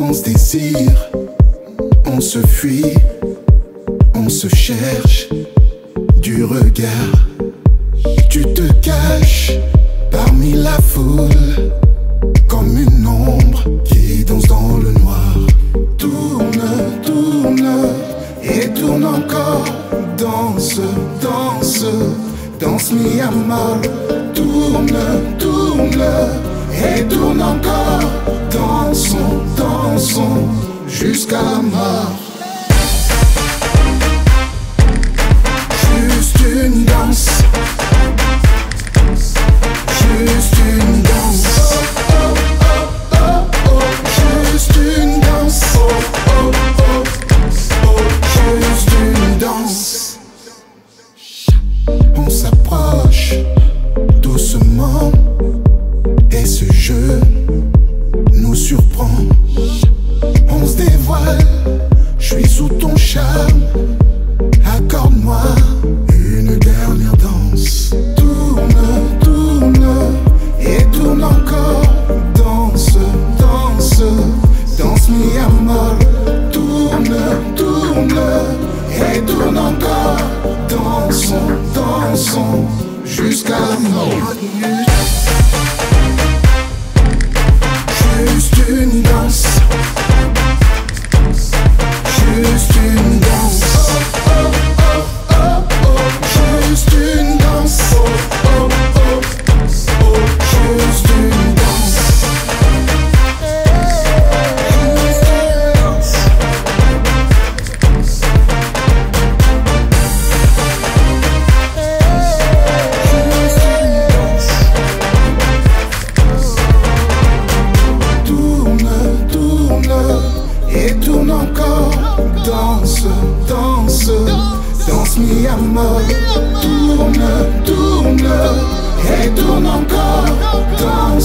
On se désire, on se fuit, on se cherche du regard. Tu te caches parmi la foule. danse, danse, danse mi. Tourne, tourne et tourne encore. Dansons, dansons jusqu'à la mort. et tourne encore. Dansons, dansons jusqu'à mort. Juste une danse. Juste une danse. mi amor. Tourne, tourne, et tourne encore dans